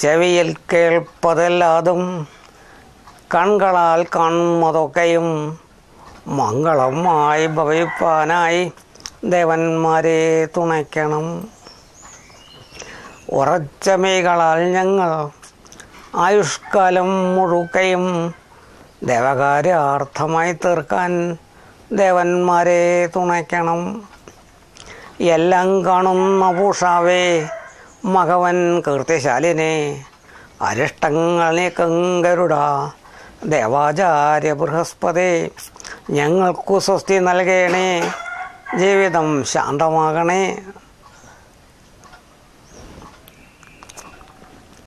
ചെവിയിൽ കേൾപ്പതെല്ലാതും കൺകളാൽ കാണുന്നതൊക്കെയും മംഗളമായി ഭവിപ്പാനായി ദേവന്മാരെ തുണയ്ക്കണം. ഉറച്ച മേകളാൽ ഞങ്ങൾ ആയുഷ്കാലം മുഴുക്കയും ദേവകാര്യാർത്ഥമായി തീർക്കാൻ ദേവന്മാരെ തുണയ്ക്കണം. എല്ലാം കാണുന്ന പൂഷാവേ മകവൻ കീർത്തിശാലിനെ അരിഷ്ടങ്ങൾ നീക്കങ്കരുട ദേവാചാര്യ ബൃഹസ്പതി ഞങ്ങൾക്കു സ്വസ്തി നൽകണേ. ജീവിതം ശാന്തമാകണേ.